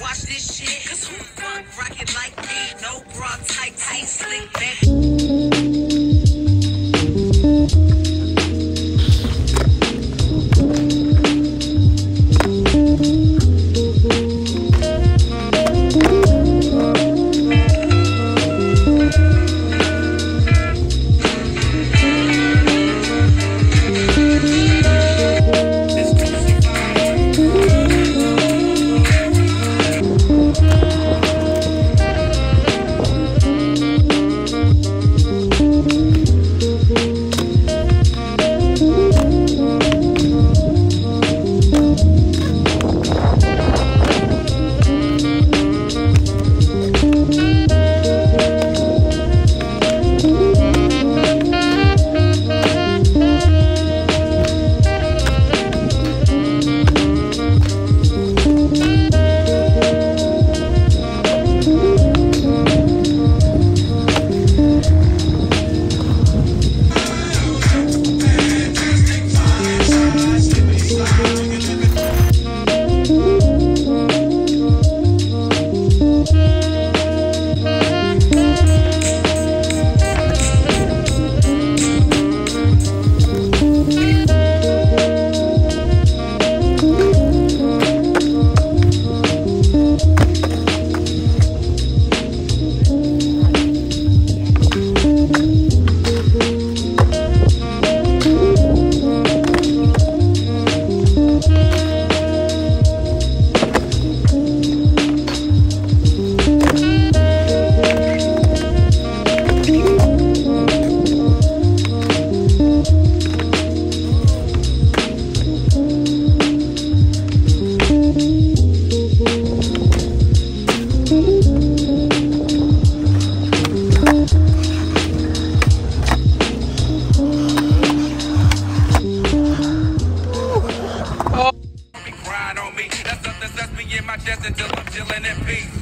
watch this shit. Cause who fuck rocket like me? No bra, tight, tight, slick back. Until I'm chilling in peace.